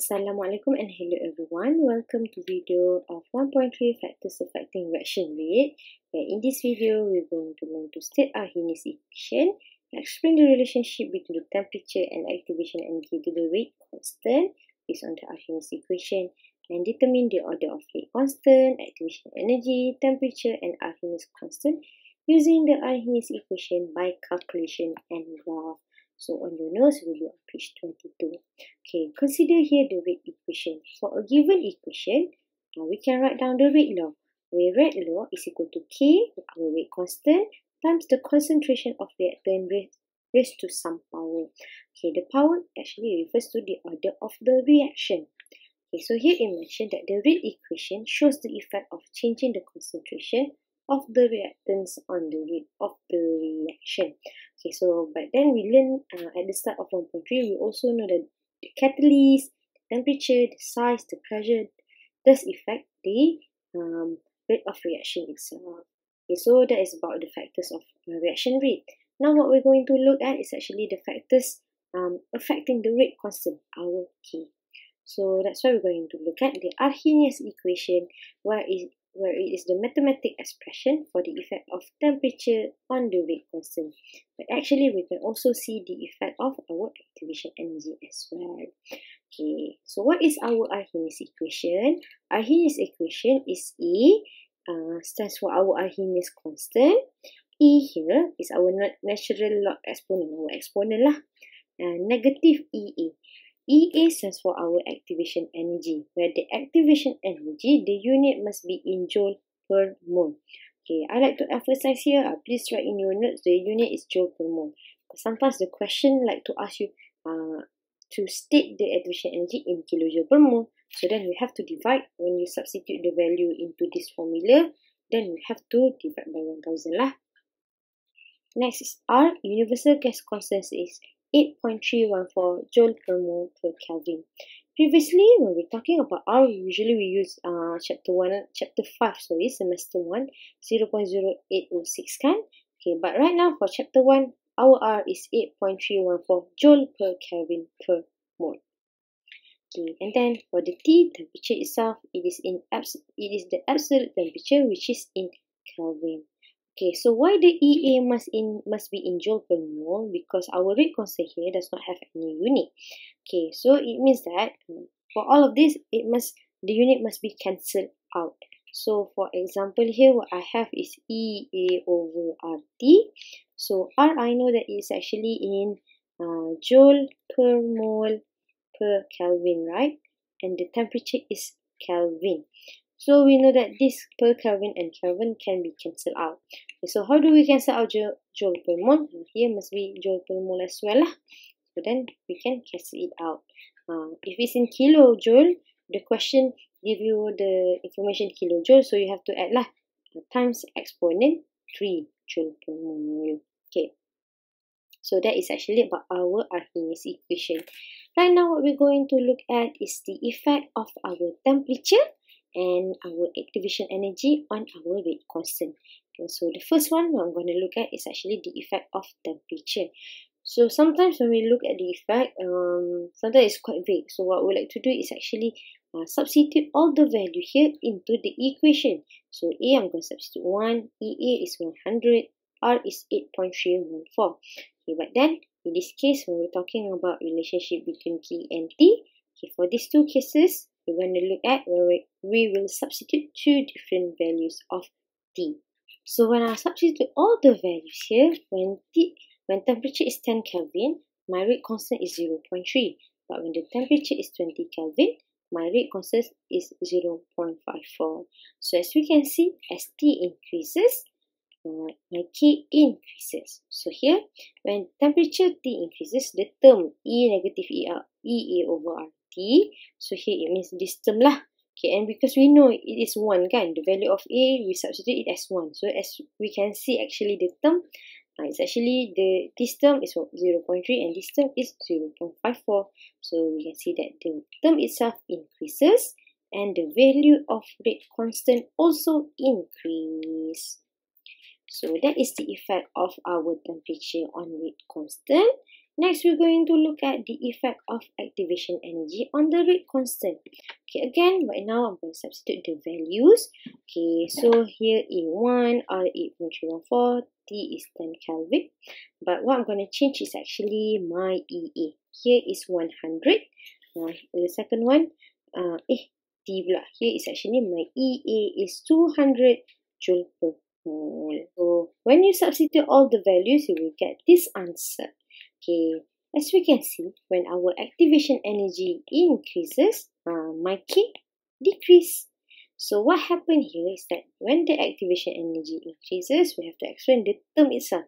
Assalamualaikum and hello everyone. Welcome to video of 1.3 factors affecting reaction rate. Where in this video, we're going to learn to state Arrhenius equation, explain the relationship between the temperature and activation energy to the rate constant based on the Arrhenius equation, and determine the order of rate constant, activation energy, temperature, and Arrhenius constant using the Arrhenius equation by calculation and graph. So on your notes will be on page 22. Okay, consider here the rate equation. For a given equation, now we can write down the rate law. Where rate law is equal to K, our rate constant, times the concentration of reactant raised to some power. Okay, the power actually refers to the order of the reaction. Okay, so here it mentioned that the rate equation shows the effect of changing the concentration of the reactants on the rate of the reaction. Okay, so but then we learn uh, at the start of 1.3, we also know that the catalyst, the temperature, the size, the pressure does affect the um, rate of reaction itself. Okay, so that is about the factors of uh, reaction rate. Now what we're going to look at is actually the factors um, affecting the rate constant, our K. So that's why we're going to look at the Arrhenius equation, where where it is the mathematical expression for the effect of temperature on the rate constant. But actually, we can also see the effect of our activation energy as well. Okay, so what is our Arrhenius equation? Arrhenius equation is E, uh, stands for our Arrhenius constant. E here is our natural log exponent, our exponent lah. Uh, negative EA. EA stands for our activation energy, where the activation energy, the unit must be in joule per mole. Okay, I like to emphasize here, uh, please write in your notes, the unit is joule per mole. Sometimes the question like to ask you uh, to state the activation energy in kilojoule per mole. So then we have to divide, when you substitute the value into this formula, then we have to divide by 1000 lah. Next is R, universal gas constant is 8.314 joule per mole per Kelvin. Previously, when we're talking about R, usually we use uh, chapter 1, chapter 5, sorry, semester 1, 0.0806 kan? Okay, but right now for chapter 1, our R is 8.314 joule per Kelvin per mole. Okay, and then for the T temperature itself, it is in abs it is the absolute temperature which is in Kelvin. Okay, so why the EA must in must be in joule per mole? Because our rate constant here does not have any unit. Okay, so it means that for all of this, it must the unit must be cancelled out. So for example here, what I have is EA over RT. So R, I know that it's actually in uh, joule per mole per Kelvin, right? And the temperature is Kelvin. So we know that this per Kelvin and Kelvin can be cancelled out. Okay, so how do we cancel out joule per mole? Here must be joule per mole as well. Lah. So then we can cancel it out. Uh, if it's in kilojoule, the question give you the information kilojoule. So you have to add lah times exponent 3 joule per mole. Okay. So that is actually about our Arrhenius equation. Right now what we're going to look at is the effect of our temperature and our activation energy on our rate constant. Okay, so the first one I'm going to look at is actually the effect of temperature. So sometimes when we look at the effect, um, sometimes it's quite vague. So what we like to do is actually uh, substitute all the value here into the equation. So A, I'm going to substitute 1, EA is 100, R is 8.314. Okay, but then in this case, when we're talking about relationship between K and T, okay, for these two cases, we're going to look at where we, will substitute two different values of T. So when I substitute all the values here, when T, when temperature is 10 Kelvin, my rate constant is 0.3. But when the temperature is 20 Kelvin, my rate constant is 0.54. So as we can see, as T increases, uh, my K increases. So here, when temperature T increases, the term E negative E, E A over R T. So here it means this term lah. Okay, and because we know it is 1 kan, the value of A, we substitute it as 1. So as we can see actually the term, uh, it's actually the this term is 0.3 and this term is 0.54. So we can see that the term itself increases and the value of rate constant also increase. So that is the effect of our temperature on rate constant. Next, we're going to look at the effect of activation energy on the rate constant. Okay, again, right now I'm going to substitute the values. Okay, so here A1 are 8.314, T is 10 Kelvin. But what I'm going to change is actually my EA. Here is 100. Now, the second one, uh, eh, T pula. Here is actually my EA is 200 joule per mole. So, when you substitute all the values, you will get this answer. Okay, as we can see, when our activation energy increases, uh, my K decrease. So what happened here is that when the activation energy increases, we have to explain the term itself.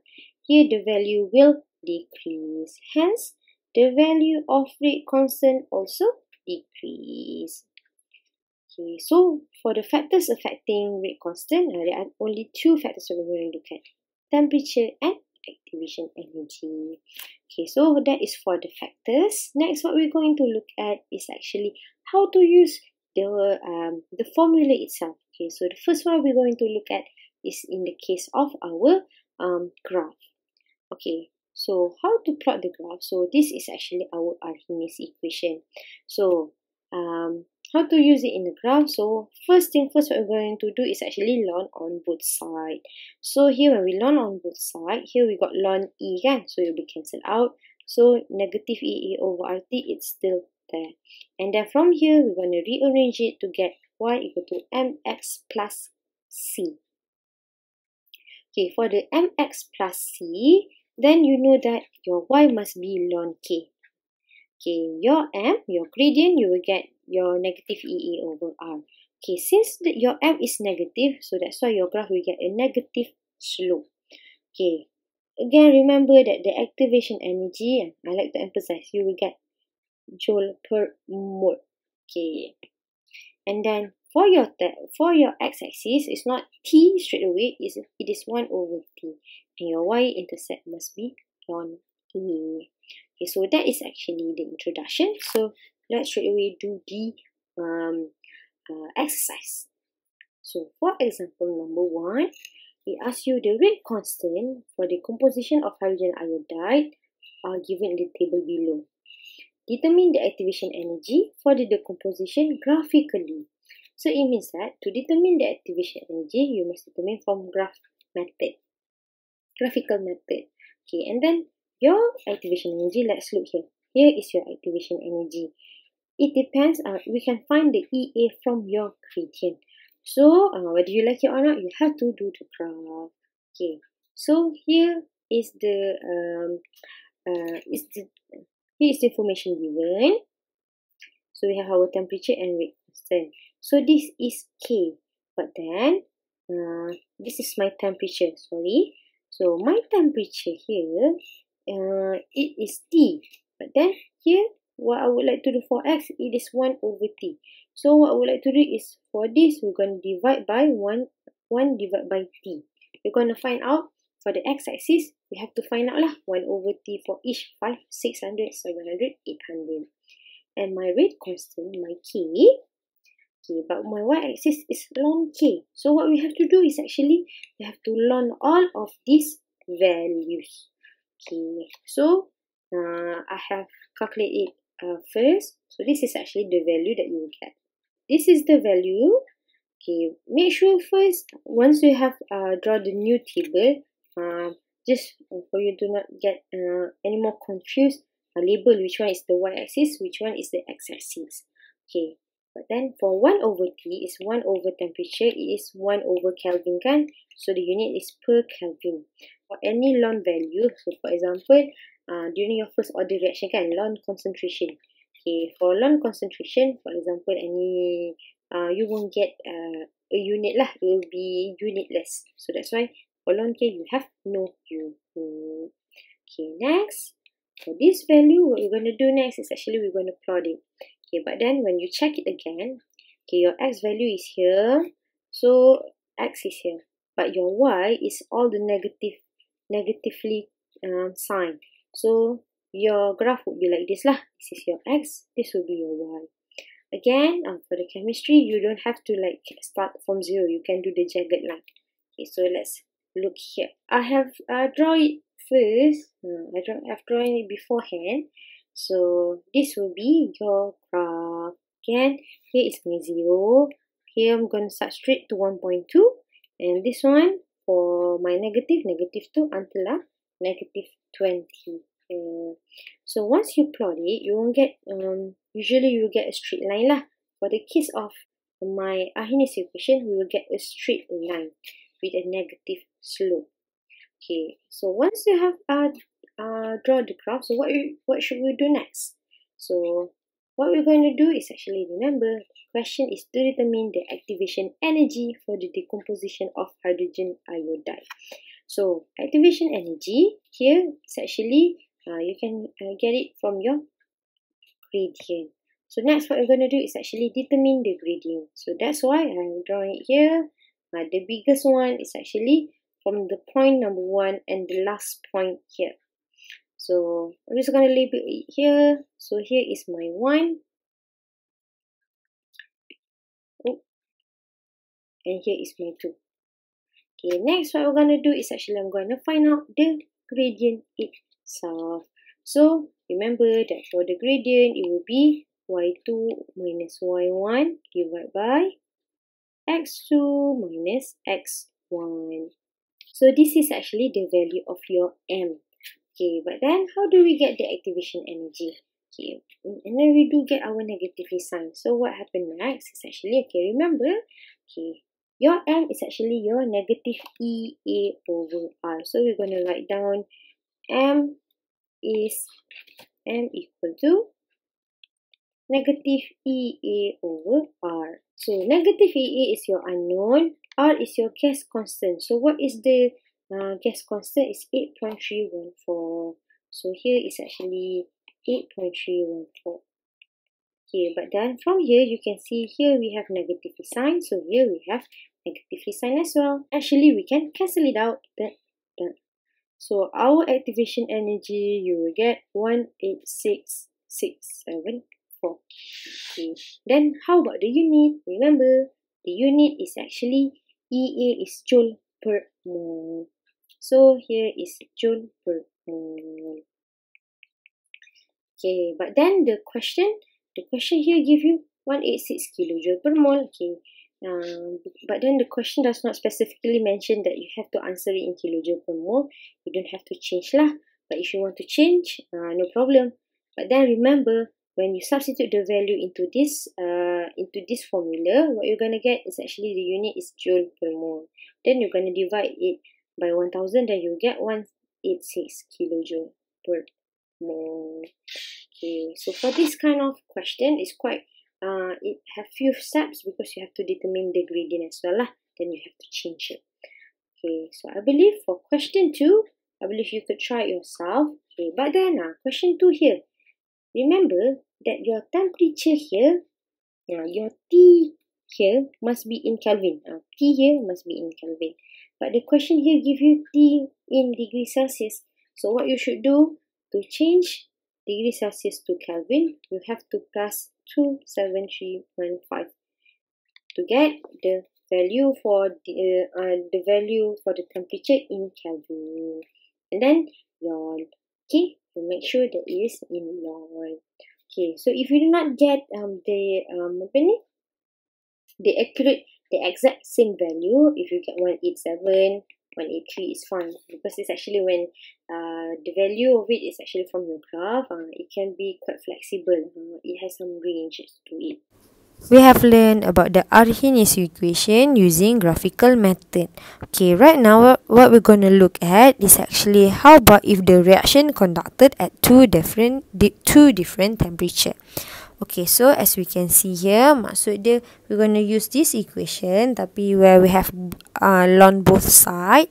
Here the value will decrease. Hence, the value of rate constant also decrease. Okay, so for the factors affecting rate constant, uh, there are only two factors we're going to look at. Temperature and activation energy. Okay, so that is for the factors. Next, what we're going to look at is actually how to use the um, the formula itself. Okay, so the first one we're going to look at is in the case of our um, graph. Okay, so how to plot the graph? So this is actually our Arrhenius equation. So um, how to use it in the graph. So first thing first, what we're going to do is actually learn on both sides. So here when we learn on both sides, here we got ln E kan, so it will be cancelled out. So negative EE over RT, it's still there. And then from here, we're going to rearrange it to get Y equal to MX plus C. Okay, for the MX plus C, then you know that your Y must be ln K. Okay, your M, your gradient, you will get your negative EA over R. Okay, since the, your M is negative, so that's why your graph will get a negative slope. Okay, again, remember that the activation energy, I like to emphasize, you will get joule per mole. Okay, and then for your for your x-axis, it's not t straight away, it's, it is 1 over t. And your y-intercept must be on E. Okay, so that is actually the introduction. So let's straight away do the um, uh, exercise. So for example number one, it asks you the rate constant for the composition of hydrogen iodide are given in the table below. Determine the activation energy for the decomposition graphically. So it means that to determine the activation energy, you must determine from graph method, graphical method. Okay, and then your activation energy, let's look here. Here is your activation energy. It depends, uh, we can find the EA from your gradient. So, uh, whether you like it or not, you have to do the graph. Okay, so here is the, um, uh, is the, here is the information given. So, we have our temperature and rate constant. So, this is K. But then, uh, this is my temperature, sorry. So, my temperature here uh, it is t. But then here, what I would like to do for x, it is 1 over t. So what I would like to do is for this, we're going to divide by 1, 1 divided by t. We're going to find out for the x-axis, we have to find out lah 1 over t for each 5, 600, 700, 800. And my rate constant, my k, okay, but my y-axis is ln k. So what we have to do is actually, we have to learn all of these values. Okay, so uh, I have calculated it uh, first. So this is actually the value that you get. This is the value. Okay, make sure first, once you have uh, draw the new table, uh, just for you to not get uh, any more confused, uh, label which one is the y-axis, which one is the x-axis. Okay, but then for 1 over T is 1 over temperature, it is 1 over Kelvin kan? So the unit is per Kelvin. For any ln value, so for example, uh, during your first order reaction kan, ln concentration. Okay, for ln concentration, for example, any, uh, you won't get uh, a unit lah, it will be unitless. So that's why for ln K, you have no unit. Okay, next. For this value, what we're going to do next is actually we're going to plot it. Okay, but then when you check it again, okay, your x value is here. So x is here. But your y is all the negative, negatively um, sign. So your graph would be like this lah. This is your x, this will be your y. Again, um, for the chemistry, you don't have to like start from zero. You can do the jagged line. Okay, so let's look here. I have uh, draw it first, uh, I draw, I've drawn it beforehand. So this will be your graph. Again, here is my zero. Here I'm going to start straight to 1.2. And this one for my negative, negative 2 until uh, negative 20. Uh, so once you plot it, you won't get, um, usually you will get a straight line lah. For the case of my Arrhenius equation, we will get a straight line with a negative slope. Okay, so once you have uh, uh, draw the graph, so what, you, what should we do next? So what we're going to do is actually remember, the question is to determine the activation energy for the decomposition of hydrogen iodide. So activation energy here is actually, uh, you can uh, get it from your gradient. So next what we're going to do is actually determine the gradient. So that's why I'm drawing it here. Uh, the biggest one is actually from the point number one and the last point here. So I'm just to leave it here. So here is my one. Oh. And here is my two. Okay, next what we're to do is actually I'm to find out the gradient itself. So remember that for the gradient it will be y2 minus y1 divided by x2 minus x1. So this is actually the value of your M. Okay, but then how do we get the activation energy? Okay, mm, and then we do get our negatively sign. So what happened next is actually, okay, remember, okay, your M is actually your negative EA over R. So we're going to write down M is M equal to negative EA over R. So negative EA is your unknown R is your gas constant. So what is the uh, gas constant? Is 8.314. So here is actually 8.314. Okay, but then from here you can see here we have negative sign. So here we have negative sign as well. Actually, we can cancel it out. That, that. So our activation energy, you will get 186,674. Okay. Then how about the unit? Remember, the unit is actually EA is joule per mole. So here is joule per mole. Okay, but then the question, the question here give you 186 kilojoule per mole. Okay, um, but then the question does not specifically mention that you have to answer it in kilojoule per mole. You don't have to change lah. But if you want to change, uh, no problem. But then remember, when you substitute the value into this uh, into this formula, what you're to get is actually the unit is joule per mole. Then you're to divide it by 1000, then you get 186 kilojoule per mole. Okay, so for this kind of question, it's quite, uh, it have few steps because you have to determine the gradient as well. Lah. Then you have to change it. Okay, so I believe for question 2, I believe you could try it yourself. Okay, but then uh, question 2 here. Remember that your temperature here, uh, your T here must be in Kelvin. Uh, T here must be in Kelvin. But the question here give you T in degree Celsius. So what you should do to change degree Celsius to Kelvin, you have to plus 273.5 to get the value for the uh, the value for the temperature in Kelvin. And then your okay to make sure that it is in line. Okay, so if you do not get um the um? The accurate, the exact same value, if you get 187, 183 is fine because it's actually when uh the value of it is actually from your graph, uh, it can be quite flexible. Uh, it has some ranges to it. We have learned about the Arrhenius equation using graphical method. Okay, right now what we're going to look at is actually how about if the reaction conducted at two different two different temperature. Okay, so as we can see here, maksud dia we're going to use this equation tapi where we have uh, on both side.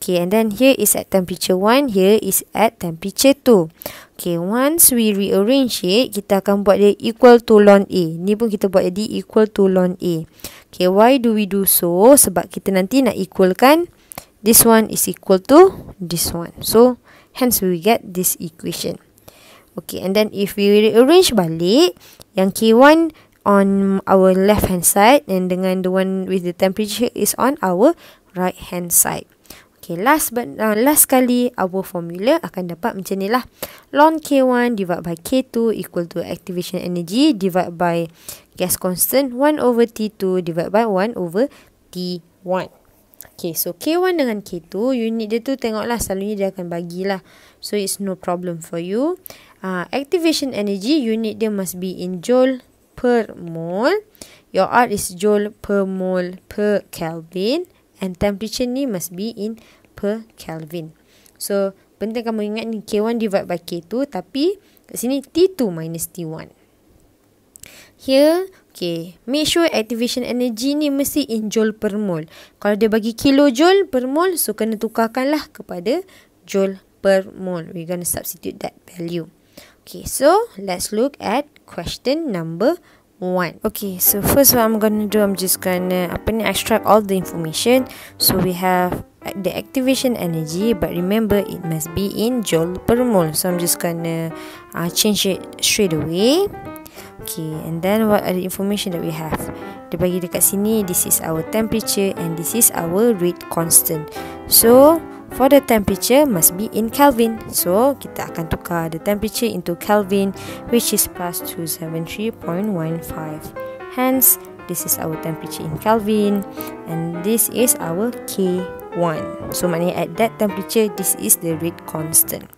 Okay, and then here is at temperature 1, here is at temperature 2. Okay, once we rearrange it, kita akan buat dia equal to ln A. Ni pun kita buat jadi equal to ln A. Okay, why do we do so? Sebab kita nanti nak equalkan this one is equal to this one. So, hence we get this equation. Okay, and then if we rearrange balik, yang K1 on our left hand side and dengan the one with the temperature is on our right hand side. Okay, last but uh, last kali our formula akan dapat macam ni lah. Ln K1 divided by K2 equal to activation energy divided by gas constant 1 over T2 divided by 1 over T1. Okay, so K1 dengan K2, unit dia tu tengoklah selalunya dia akan bagilah. So, it's no problem for you. Uh, activation energy, unit dia must be in joule per mole. Your R is joule per mole per Kelvin and temperature ni must be in per Kelvin. So, penting kamu ingat ni K1 divided by K2 tapi kat sini T2 minus T1. Here, okay, make sure activation energy ni mesti in joule per mole. Kalau dia bagi kilojoule per mole, so kena tukarkanlah kepada joule per mole. We're going to substitute that value. Okay, so let's look at question number one. Okay, so first what I'm gonna do, I'm just apa ni extract all the information. So we have the activation energy, but remember it must be in joule per mole. So I'm just gonna uh, change it straight away. Okay, and then what are the information that we have? Dia bagi dekat sini, this is our temperature and this is our rate constant. So For the temperature must be in Kelvin. So, kita akan tukar the temperature into Kelvin which is plus 273.15. Hence, this is our temperature in Kelvin and this is our K1. So, maknanya at that temperature, this is the rate constant.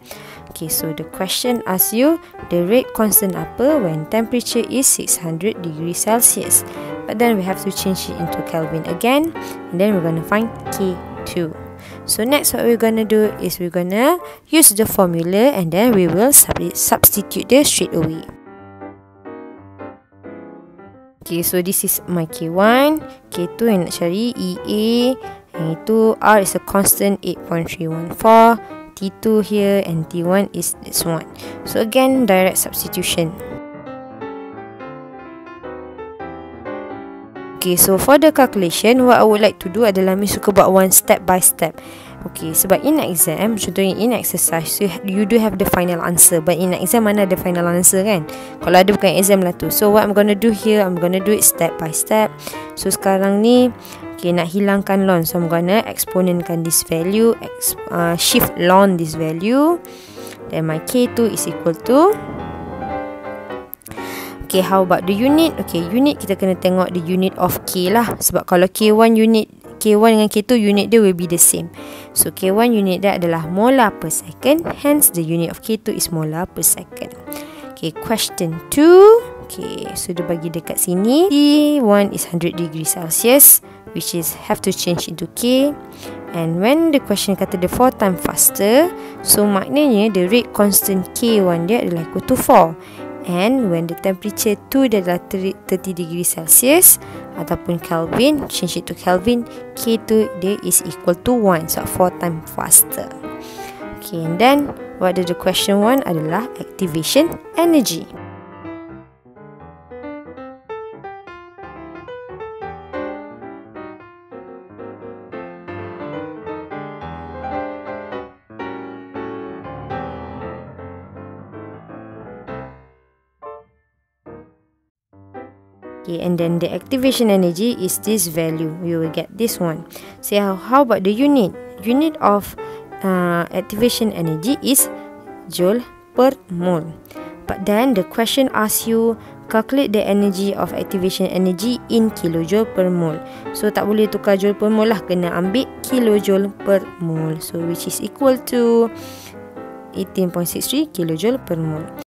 Okay, so the question asks you the rate constant apa when temperature is 600 degrees Celsius. But then we have to change it into Kelvin again and then we're going to find K2. So next what we're gonna do is we're gonna use the formula and then we will sub substitute this straight away. Okay, so this is my K1, K2 yang nak cari EA, yang itu R is a constant 8.314, T2 here and T1 is this one. So again, direct substitution. Okay, so for the calculation, what I would like to do adalah Mi suka buat one step by step. Okay, sebab in exam, contohnya in exercise, you, you do have the final answer. But in exam, mana ada final answer kan? Kalau ada bukan exam lah tu. So, what I'm gonna do here, I'm gonna do it step by step. So, sekarang ni, okay, nak hilangkan ln. So, I'm gonna exponentkan this value, ex, uh, shift ln this value. Then, my K2 is equal to Okay, how about the unit? Okay, unit kita kena tengok the unit of K lah. Sebab kalau K1 unit, K1 dengan K2 unit dia will be the same. So, K1 unit dia adalah molar per second. Hence, the unit of K2 is molar per second. Okay, question 2. Okay, so dia bagi dekat sini. T1 is 100 degree Celsius. Which is have to change into K. And when the question kata the 4 time faster. So, maknanya the rate constant K1 dia adalah equal to 4 and when the temperature tu dia adalah 30 degree Celsius ataupun Kelvin change it to Kelvin K2 dia is equal to 1 so 4 times faster okay and then what the question one adalah activation energy Okay, and then the activation energy is this value. We will get this one. So how, how about the unit? Unit of uh, activation energy is joule per mole. But then the question asks you calculate the energy of activation energy in kilojoule per mole. So tak boleh tukar joule per mole lah. Kena ambil kilojoule per mole. So which is equal to 18.63 kilojoule per mole.